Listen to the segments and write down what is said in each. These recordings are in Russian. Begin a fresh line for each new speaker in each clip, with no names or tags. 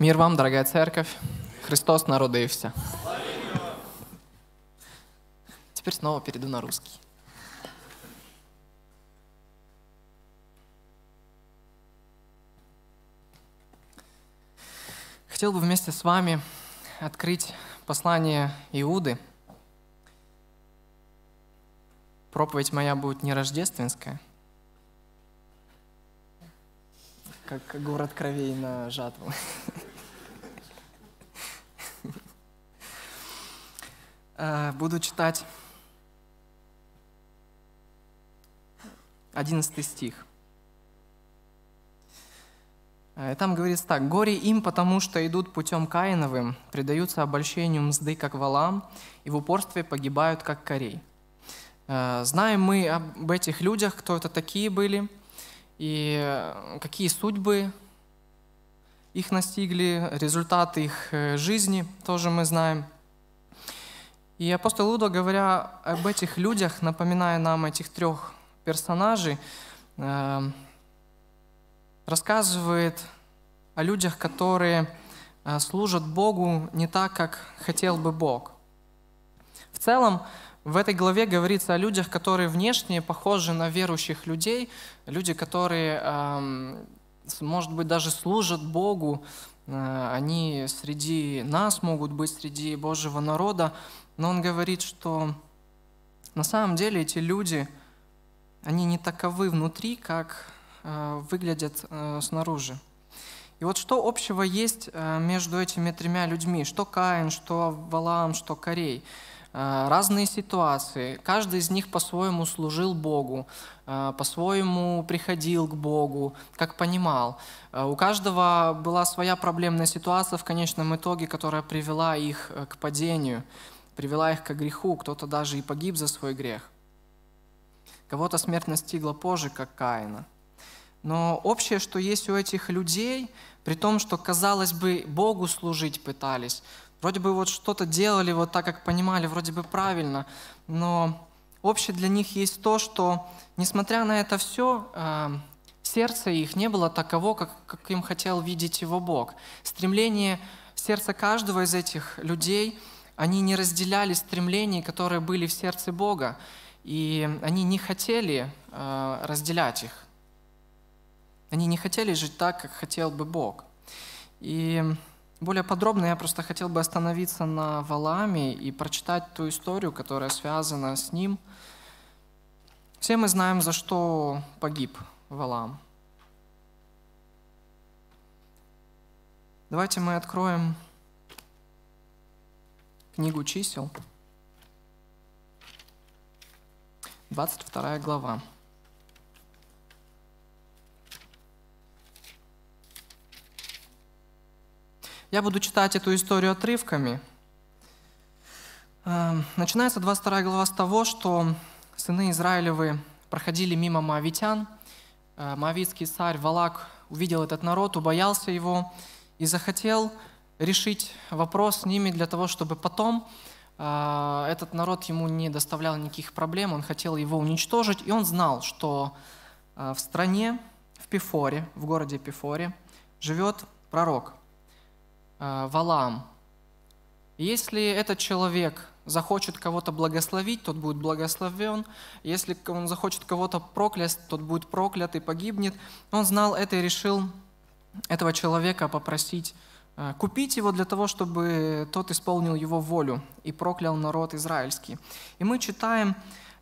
Мир вам, дорогая церковь. Христос народився. Теперь снова перейду на русский. Хотел бы вместе с вами открыть послание Иуды. Проповедь моя будет не рождественская, как город кровей на жатву. Буду читать 11 стих. Э, там говорится так. «Горе им, потому что идут путем Каиновым, предаются обольщению мзды, как валам, и в упорстве погибают, как корей». Э, знаем мы об этих людях, кто это такие были, и какие судьбы их настигли, результаты их жизни тоже мы знаем – и апостол Иуда, говоря об этих людях, напоминая нам этих трех персонажей, э, рассказывает о людях, которые э, служат Богу не так, как хотел бы Бог. В целом, в этой главе говорится о людях, которые внешне похожи на верующих людей, люди, которые, эм, может быть, даже служат Богу, э, они среди нас могут быть, среди Божьего народа, но он говорит, что на самом деле эти люди, они не таковы внутри, как э, выглядят э, снаружи. И вот что общего есть э, между этими тремя людьми, что Каин, что Валаам, что Корей? Разные ситуации. Каждый из них по-своему служил Богу, по-своему приходил к Богу, как понимал. У каждого была своя проблемная ситуация в конечном итоге, которая привела их к падению привела их к греху, кто-то даже и погиб за свой грех. Кого-то смерть настигла позже, как Каина. Но общее, что есть у этих людей, при том, что, казалось бы, Богу служить пытались, вроде бы вот что-то делали вот так, как понимали, вроде бы правильно, но общее для них есть то, что, несмотря на это все, э, сердце их не было таково, как, как им хотел видеть его Бог. Стремление сердца каждого из этих людей – они не разделяли стремлений, которые были в сердце Бога, и они не хотели э, разделять их. Они не хотели жить так, как хотел бы Бог. И более подробно я просто хотел бы остановиться на Валааме и прочитать ту историю, которая связана с ним. Все мы знаем, за что погиб Валаам. Давайте мы откроем книгу чисел, 22 глава. Я буду читать эту историю отрывками. Эм, начинается 22 глава с того, что сыны Израилевы проходили мимо Моавитян. Э, Моавитский царь Валак увидел этот народ, убоялся его и захотел решить вопрос с ними для того, чтобы потом э, этот народ ему не доставлял никаких проблем, он хотел его уничтожить, и он знал, что э, в стране, в Пифоре, в городе Пифоре, живет пророк э, Валаам. Если этот человек захочет кого-то благословить, тот будет благословен. Если он захочет кого-то проклясть, тот будет проклят и погибнет. Он знал это и решил этого человека попросить купить его для того, чтобы тот исполнил его волю и проклял народ израильский. И мы читаем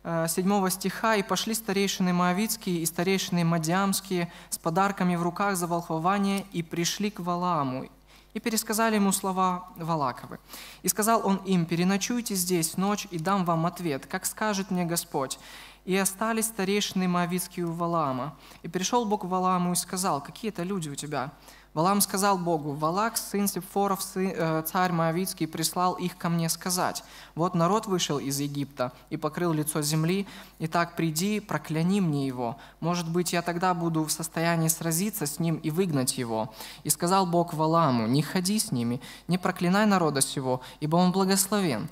7 э, стиха, «И пошли старейшины Моавицкие и старейшины Мадиамские с подарками в руках за волхвование и пришли к Валааму, и пересказали ему слова Валаковы. И сказал он им, «Переночуйте здесь ночь, и дам вам ответ, как скажет мне Господь». И остались старейшины Моавицкие у Валаама. И пришел Бог к Валааму и сказал, «Какие это люди у тебя?» Валам сказал Богу, «Валак, сын Сепфоров, э, царь Моавицкий, прислал их ко мне сказать, вот народ вышел из Египта и покрыл лицо земли, и так приди, прокляни мне его. Может быть, я тогда буду в состоянии сразиться с ним и выгнать его». И сказал Бог Валаму, «Не ходи с ними, не проклинай народа сего, ибо он благословен».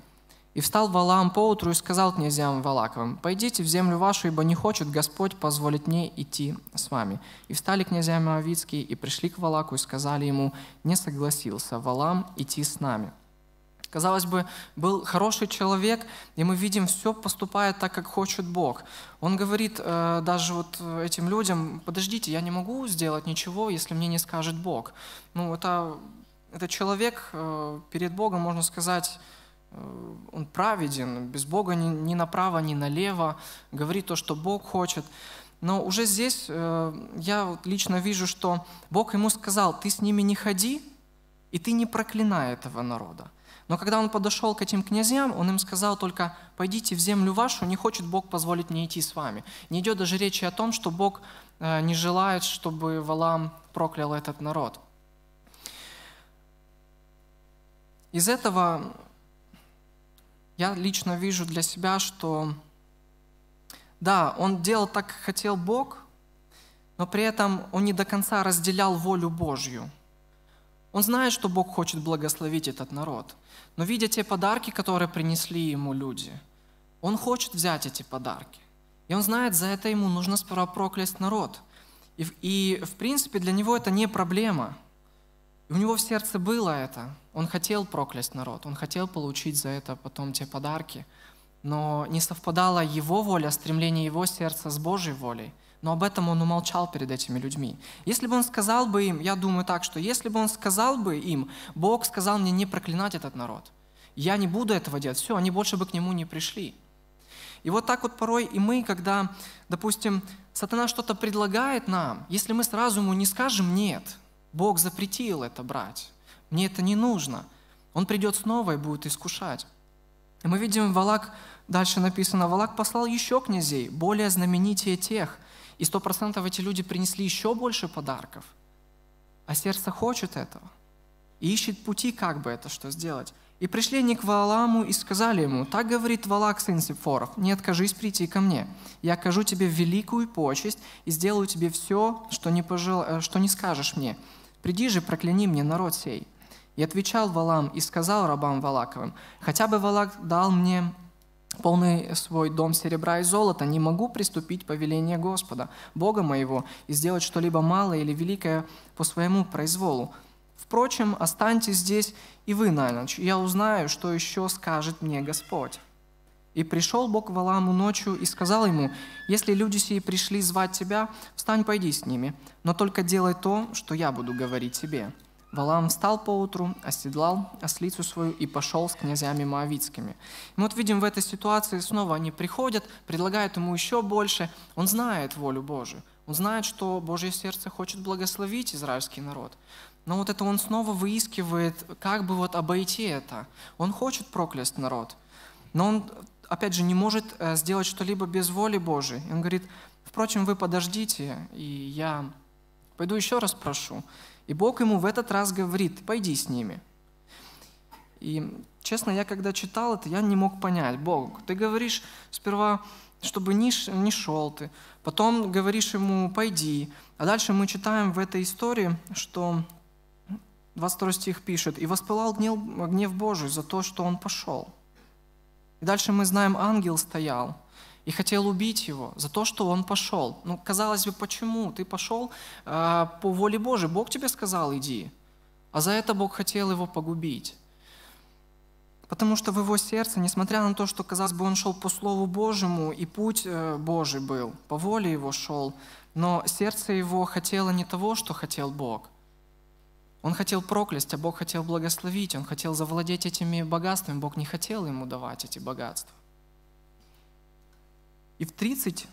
И встал Валаам поутру и сказал князьям Валаковым, «Пойдите в землю вашу, ибо не хочет Господь позволить мне идти с вами». И встали князья Моавицкие и пришли к Валаку и сказали ему, «Не согласился Валаам идти с нами». Казалось бы, был хороший человек, и мы видим, все поступает так, как хочет Бог. Он говорит э, даже вот этим людям, подождите, я не могу сделать ничего, если мне не скажет Бог. Ну, это, это человек э, перед Богом, можно сказать, он праведен, без Бога ни, ни направо, ни налево, говорит то, что Бог хочет. Но уже здесь э, я лично вижу, что Бог ему сказал, ты с ними не ходи, и ты не проклинай этого народа. Но когда он подошел к этим князьям, он им сказал только, пойдите в землю вашу, не хочет Бог позволить мне идти с вами. Не идет даже речи о том, что Бог э, не желает, чтобы Валам проклял этот народ. Из этого я лично вижу для себя, что да, он делал так, как хотел Бог, но при этом он не до конца разделял волю Божью. Он знает, что Бог хочет благословить этот народ, но видя те подарки, которые принесли ему люди, он хочет взять эти подарки. И он знает, за это ему нужно сперва проклясть народ. И, и в принципе для него это не проблема – и у него в сердце было это. Он хотел проклясть народ, он хотел получить за это потом те подарки. Но не совпадала его воля, стремление его сердца с Божьей волей. Но об этом он умолчал перед этими людьми. Если бы он сказал бы им, я думаю так, что если бы он сказал бы им, Бог сказал мне не проклинать этот народ, я не буду этого делать, все, они больше бы к нему не пришли. И вот так вот порой и мы, когда, допустим, сатана что-то предлагает нам, если мы сразу ему не скажем «нет», Бог запретил это брать. Мне это не нужно. Он придет снова и будет искушать. И мы видим, Валак, дальше написано, Валак послал еще князей, более знаменитее тех. И сто процентов эти люди принесли еще больше подарков. А сердце хочет этого. И ищет пути, как бы это что сделать. И пришли они к Валааму и сказали ему, так говорит Валак, сын Сепфоров, не откажись прийти ко мне. Я окажу тебе великую почесть и сделаю тебе все, что не, пожел... Э, что не скажешь мне. Приди же, прокляни мне народ сей». И отвечал Валам и сказал рабам Валаковым, «Хотя бы Валак дал мне полный свой дом серебра и золота, не могу приступить повеление Господа, Бога моего, и сделать что-либо малое или великое по своему произволу. Впрочем, останьтесь здесь и вы на ночь, я узнаю, что еще скажет мне Господь». И пришел Бог к Валааму ночью и сказал ему, «Если люди сии пришли звать тебя, встань, пойди с ними, но только делай то, что я буду говорить тебе». Валаам встал поутру, оседлал ослицу свою и пошел с князями Моавицкими. И вот видим в этой ситуации, снова они приходят, предлагают ему еще больше. Он знает волю Божию. Он знает, что Божье сердце хочет благословить израильский народ. Но вот это он снова выискивает, как бы вот обойти это. Он хочет проклясть народ. Но он опять же, не может э, сделать что-либо без воли Божией. он говорит, впрочем, вы подождите, и я пойду еще раз прошу. И Бог ему в этот раз говорит, пойди с ними. И, честно, я когда читал это, я не мог понять, Бог, ты говоришь сперва, чтобы не, не шел ты, потом говоришь ему, пойди. А дальше мы читаем в этой истории, что 22 стих пишет, «И воспылал гнев, гнев Божий за то, что он пошел». И дальше мы знаем, ангел стоял и хотел убить его за то, что он пошел. Ну, казалось бы, почему? Ты пошел э, по воле Божией, Бог тебе сказал, иди. А за это Бог хотел его погубить. Потому что в его сердце, несмотря на то, что, казалось бы, он шел по Слову Божьему, и путь э, Божий был, по воле его шел, но сердце его хотело не того, что хотел Бог – он хотел проклясть, а Бог хотел благословить, он хотел завладеть этими богатствами, Бог не хотел ему давать эти богатства. И в 30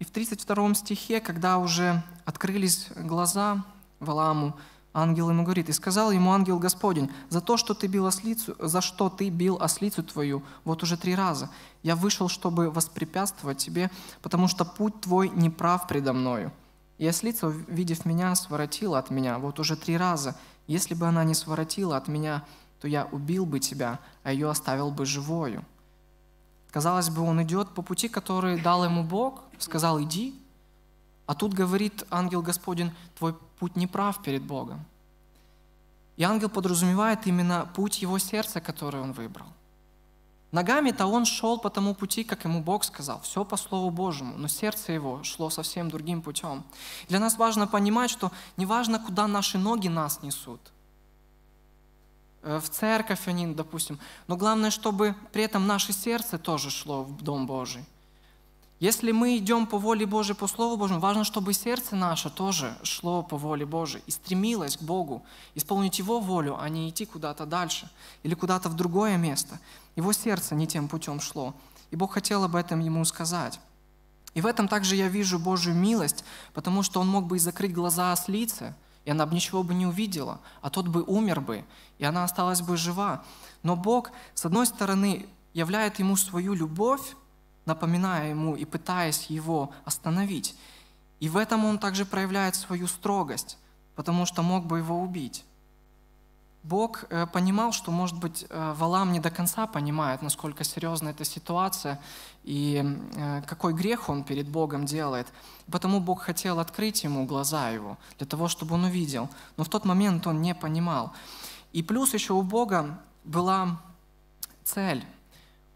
и в 32 стихе, когда уже открылись глаза Валааму, ангел ему говорит, «И сказал ему ангел Господень, за то, что ты бил ослицу, за что ты бил ослицу твою, вот уже три раза, я вышел, чтобы воспрепятствовать тебе, потому что путь твой неправ предо мною. И ослица, увидев меня, своротила от меня вот уже три раза. Если бы она не своротила от меня, то я убил бы тебя, а ее оставил бы живою. Казалось бы, он идет по пути, который дал ему Бог, сказал, иди. А тут говорит ангел Господень, твой путь не прав перед Богом. И ангел подразумевает именно путь его сердца, который он выбрал. Ногами-то он шел по тому пути, как ему Бог сказал, все по Слову Божьему, но сердце его шло совсем другим путем. Для нас важно понимать, что неважно, куда наши ноги нас несут, э, в церковь они, допустим, но главное, чтобы при этом наше сердце тоже шло в Дом Божий. Если мы идем по воле Божией, по Слову Божьему, важно, чтобы сердце наше тоже шло по воле Божией и стремилось к Богу, исполнить Его волю, а не идти куда-то дальше или куда-то в другое место. Его сердце не тем путем шло. И Бог хотел об этом ему сказать. И в этом также я вижу Божью милость, потому что он мог бы и закрыть глаза ослице, и она бы ничего бы не увидела, а тот бы умер бы, и она осталась бы жива. Но Бог, с одной стороны, являет ему свою любовь, напоминая ему и пытаясь его остановить. И в этом он также проявляет свою строгость, потому что мог бы его убить. Бог э, понимал, что, может быть, э, Валам не до конца понимает, насколько серьезна эта ситуация и э, какой грех он перед Богом делает. Потому Бог хотел открыть ему глаза его, для того, чтобы он увидел. Но в тот момент он не понимал. И плюс еще у Бога была цель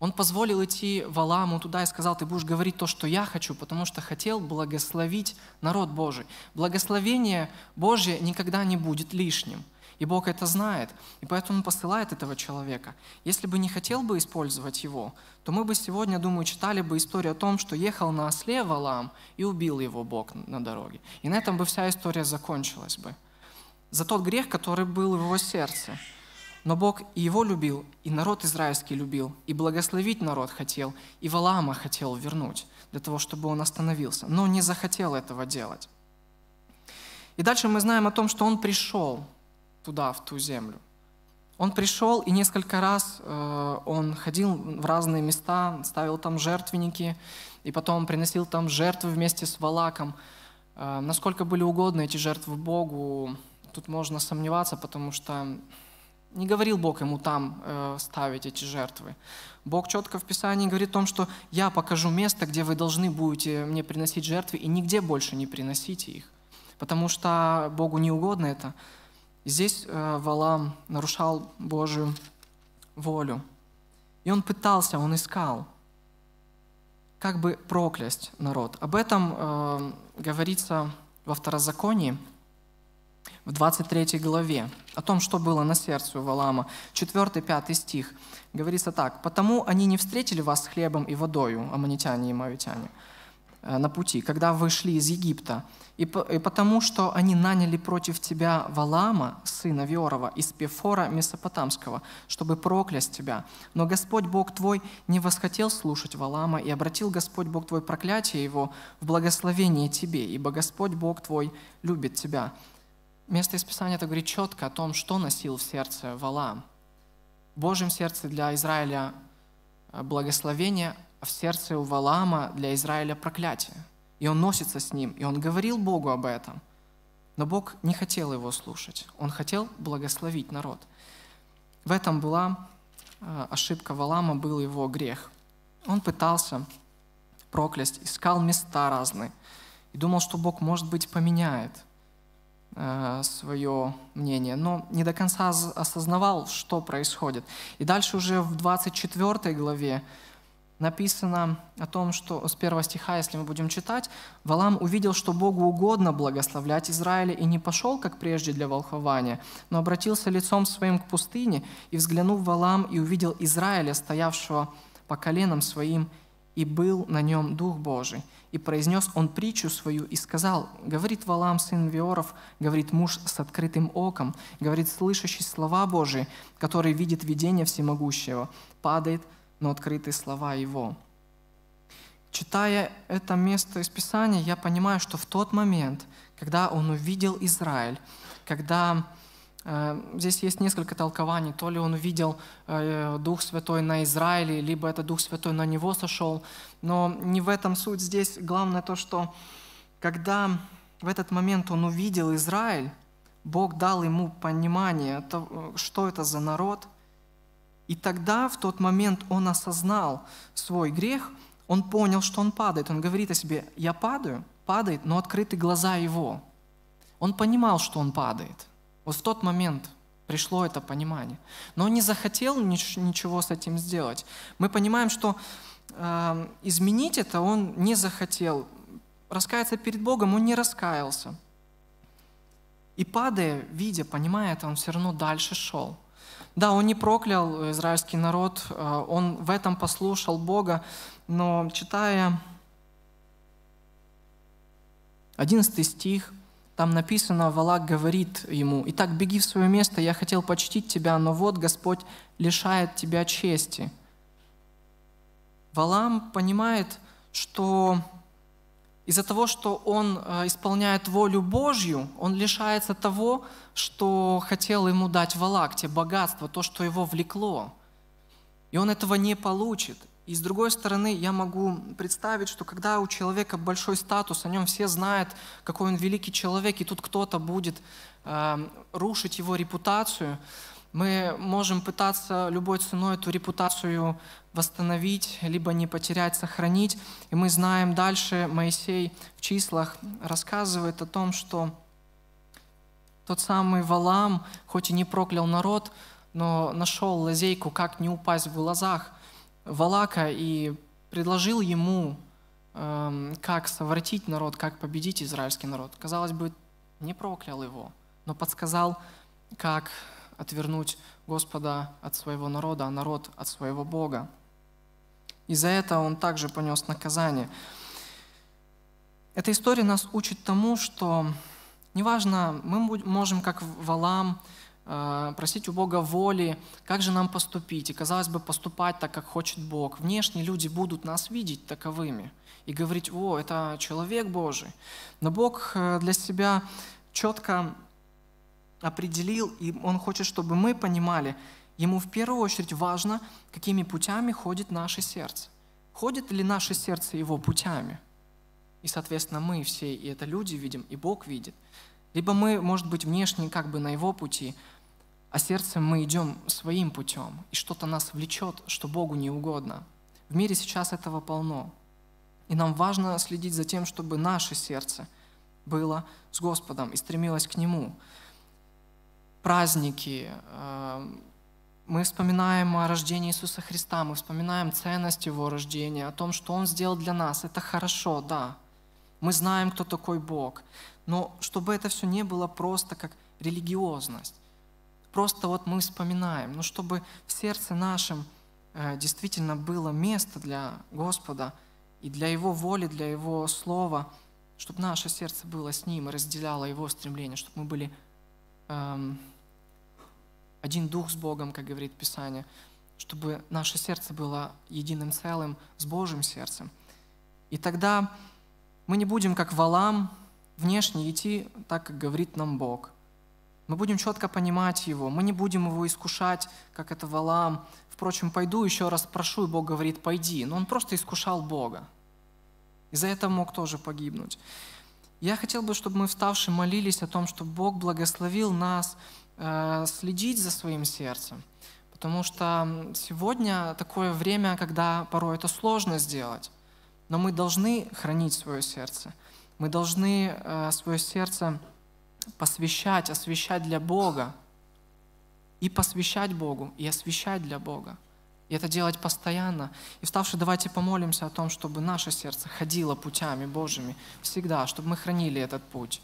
он позволил идти Валаму туда и сказал, ты будешь говорить то, что я хочу, потому что хотел благословить народ Божий. Благословение Божье никогда не будет лишним. И Бог это знает, и поэтому Он посылает этого человека. Если бы не хотел бы использовать его, то мы бы сегодня, думаю, читали бы историю о том, что ехал на осле Валам и убил его Бог на дороге. И на этом бы вся история закончилась бы. За тот грех, который был в его сердце. Но Бог и его любил, и народ израильский любил, и благословить народ хотел, и Валаама хотел вернуть, для того, чтобы он остановился, но не захотел этого делать. И дальше мы знаем о том, что он пришел туда, в ту землю. Он пришел, и несколько раз э, он ходил в разные места, ставил там жертвенники, и потом приносил там жертвы вместе с Валаком. Э, насколько были угодны эти жертвы Богу, тут можно сомневаться, потому что не говорил Бог ему там э, ставить эти жертвы. Бог четко в Писании говорит о том, что я покажу место, где вы должны будете мне приносить жертвы, и нигде больше не приносите их, потому что Богу не угодно это. Здесь э, Валам нарушал Божию волю. И он пытался, он искал, как бы проклясть народ. Об этом э, говорится во Второзаконии, в 23 главе, о том, что было на сердце у Валама, 4-5 стих, говорится так. «Потому они не встретили вас с хлебом и водою, аммонитяне и мавитяне, э, на пути, когда вы шли из Египта, и, и потому что они наняли против тебя Валама, сына Виорова, из Пефора Месопотамского, чтобы проклясть тебя. Но Господь Бог твой не восхотел слушать Валама, и обратил Господь Бог твой проклятие его в благословение тебе, ибо Господь Бог твой любит тебя. Место из Писания это говорит четко о том, что носил в сердце Валаам. В Божьем сердце для Израиля э, благословение, а в сердце у Валаама для Израиля проклятие. И он носится с ним, и он говорил Богу об этом. Но Бог не хотел его слушать. Он хотел благословить народ. В этом была э, ошибка Валама, был его грех. Он пытался проклясть, искал места разные и думал, что Бог, может быть, поменяет – свое мнение, но не до конца осознавал, что происходит. И дальше уже в 24 главе написано о том, что с первого стиха, если мы будем читать, Валам увидел, что Богу угодно благословлять Израиля, и не пошел, как прежде, для волхования, но обратился лицом своим к пустыне, и, взглянув Валам, и увидел Израиля, стоявшего по коленам своим, и был на нем Дух Божий. И произнес он притчу свою и сказал, говорит Валам, сын Виоров, говорит муж с открытым оком, говорит слышащий слова Божии, который видит видение всемогущего, падает на открытые слова его. Читая это место из Писания, я понимаю, что в тот момент, когда он увидел Израиль, когда здесь есть несколько толкований. То ли он увидел э, Дух Святой на Израиле, либо это Дух Святой на него сошел. Но не в этом суть. Здесь главное то, что когда в этот момент он увидел Израиль, Бог дал ему понимание, что это за народ. И тогда, в тот момент, он осознал свой грех, он понял, что он падает. Он говорит о себе, я падаю, падает, но открыты глаза его. Он понимал, что он падает – вот в тот момент пришло это понимание. Но он не захотел ничего с этим сделать. Мы понимаем, что э, изменить это он не захотел. Раскаяться перед Богом он не раскаялся. И падая, видя, понимая это, он все равно дальше шел. Да, он не проклял израильский народ, э, он в этом послушал Бога, но читая 11 стих, там написано, Валак говорит ему, «Итак, беги в свое место, я хотел почтить тебя, но вот Господь лишает тебя чести». Валам понимает, что из-за того, что он э, исполняет волю Божью, он лишается того, что хотел ему дать Валак, те богатства, то, что его влекло. И он этого не получит. И с другой стороны, я могу представить, что когда у человека большой статус, о нем все знают, какой он великий человек, и тут кто-то будет э, рушить его репутацию, мы можем пытаться любой ценой эту репутацию восстановить, либо не потерять, сохранить. И мы знаем дальше, Моисей в числах рассказывает о том, что тот самый Валам, хоть и не проклял народ, но нашел лазейку, как не упасть в глазах Валака и предложил ему, э, как совратить народ, как победить израильский народ. Казалось бы, не проклял его, но подсказал, как отвернуть Господа от своего народа, а народ от своего Бога. И за это он также понес наказание. Эта история нас учит тому, что неважно, мы можем, как Валам, просить у Бога воли, как же нам поступить. И, казалось бы, поступать так, как хочет Бог. Внешние люди будут нас видеть таковыми и говорить, о, это человек Божий. Но Бог э, для себя четко определил, и Он хочет, чтобы мы понимали, Ему в первую очередь важно, какими путями ходит наше сердце. Ходит ли наше сердце Его путями? И, соответственно, мы все, и это люди видим, и Бог видит. Либо мы, может быть, внешне как бы на Его пути, а сердцем мы идем своим путем, и что-то нас влечет, что Богу не угодно. В мире сейчас этого полно. И нам важно следить за тем, чтобы наше сердце было с Господом и стремилось к Нему. Праздники, э, мы вспоминаем о рождении Иисуса Христа, мы вспоминаем ценность Его рождения, о том, что Он сделал для нас. Это хорошо, да. Мы знаем, кто такой Бог. Но чтобы это все не было просто как религиозность, просто вот мы вспоминаем, но чтобы в сердце нашем э, действительно было место для Господа и для Его воли, для Его Слова, чтобы наше сердце было с Ним и разделяло Его стремление, чтобы мы были эм, один дух с Богом, как говорит Писание, чтобы наше сердце было единым целым с Божьим сердцем. И тогда мы не будем, как валам, внешне идти так, как говорит нам Бог. Мы будем четко понимать Его, мы не будем Его искушать, как это Валам. Впрочем, пойду еще раз прошу, и Бог говорит, пойди. Но он просто искушал Бога. И за это мог тоже погибнуть. Я хотел бы, чтобы мы вставши молились о том, чтобы Бог благословил нас э, следить за своим сердцем. Потому что сегодня такое время, когда порой это сложно сделать. Но мы должны хранить свое сердце. Мы должны э, свое сердце посвящать, освящать для Бога, и посвящать Богу, и освящать для Бога. И это делать постоянно. И вставши, давайте помолимся о том, чтобы наше сердце ходило путями Божьими всегда, чтобы мы хранили этот путь.